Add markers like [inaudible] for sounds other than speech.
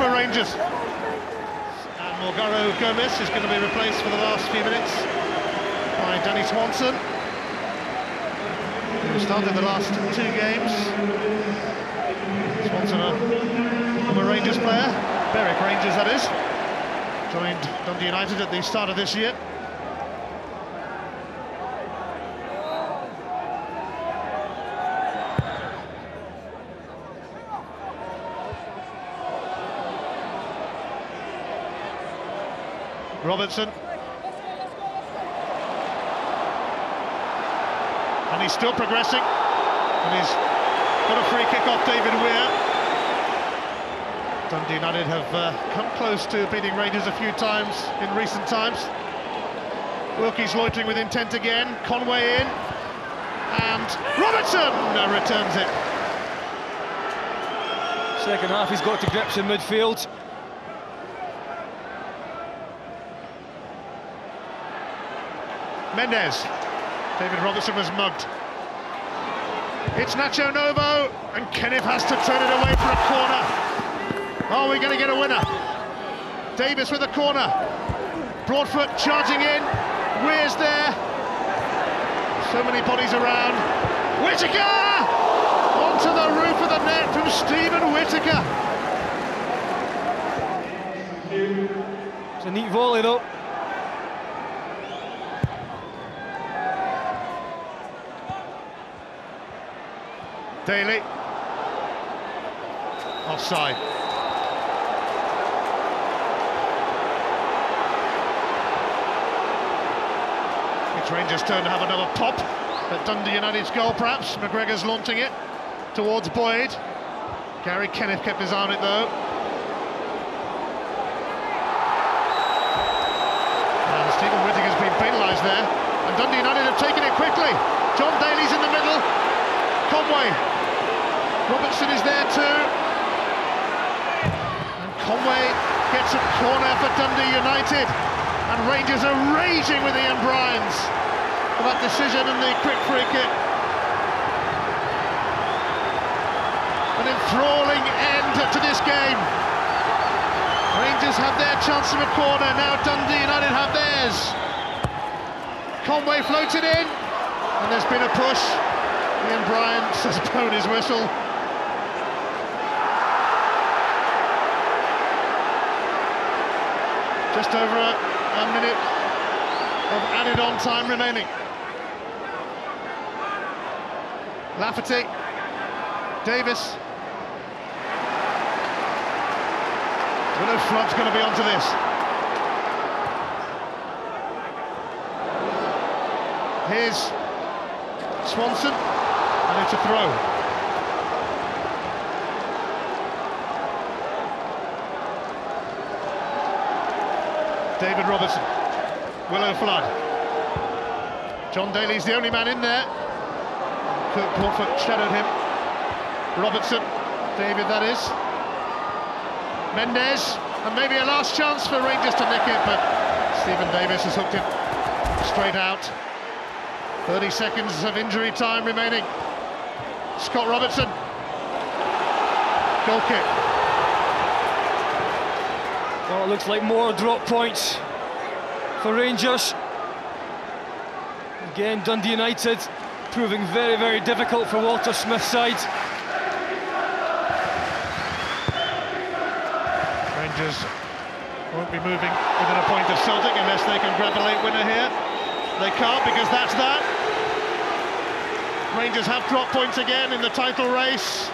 for Rangers. And Morgaro Gomis is going to be replaced for the last few minutes by Danny Swanson, who started the last two games. Swanson, a former Rangers player, Berwick Rangers that is, joined Dundee United at the start of this year. Robertson. And he's still progressing. And he's got a free kick off David Weir. Dundee United have uh, come close to beating Rangers a few times in recent times. Wilkie's loitering with intent again. Conway in. And Robertson returns it. Second half, he's got to grips in midfield. Mendes. David Robertson was mugged. It's Nacho Novo, and Kenneth has to turn it away for a corner. Are we going to get a winner? Davis with a corner. Broadfoot charging in. Weir's there. So many bodies around. Whittaker! Onto the roof of the net from Steven Whittaker. It's a neat volley though. Daly. Offside. It's Rangers' turn to have another pop at Dundee United's goal, perhaps. McGregor's launching it towards Boyd. Gary Kenneth kept his eye on it, though. And Steven Whittaker's been penalised there. And Dundee United have taken it quickly. Jon Daly's in the middle. Conway Robertson is there too. And Conway gets a corner for Dundee United. And Rangers are raging with Ian Brines for that decision and the quick free kick. An enthralling end to this game. Rangers have their chance of a corner, now Dundee United have theirs. Conway floated in, and there's been a push. Ian Brines has [laughs] blown his whistle. Just over a, a minute of added on time remaining. Lafferty, Davis. Know Flood's going to be onto this. Here's Swanson, and it's a throw. David Robertson, Willo Flood. Jon Daly's the only man in there. Kirk shadowed him. Robertson, David that is. Mendes, and maybe a last chance for Rangers to nick it, but Steven Davis has hooked it straight out. 30 seconds of injury time remaining. Scott Robertson. Goal kick. Well, it looks like more drop points for Rangers. Again, Dundee United proving very, very difficult for Walter Smith's side. Rangers won't be moving within a point of Celtic unless they can grab a late winner here. They can't because that's that. Rangers have drop points again in the title race.